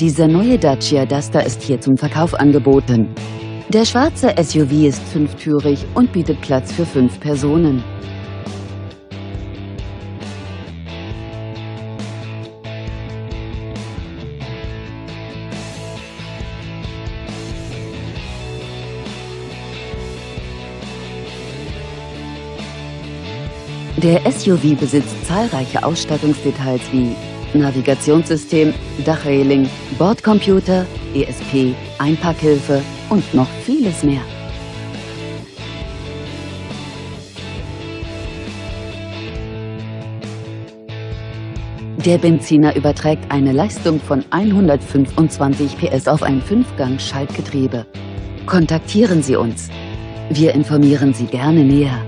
Dieser neue Dacia Duster ist hier zum Verkauf angeboten. Der schwarze SUV ist fünftürig und bietet Platz für fünf Personen. Der SUV besitzt zahlreiche Ausstattungsdetails wie Navigationssystem, Dachreling, Bordcomputer, ESP, Einpackhilfe und noch vieles mehr. Der Benziner überträgt eine Leistung von 125 PS auf ein Fünfgang-Schaltgetriebe. Kontaktieren Sie uns. Wir informieren Sie gerne näher.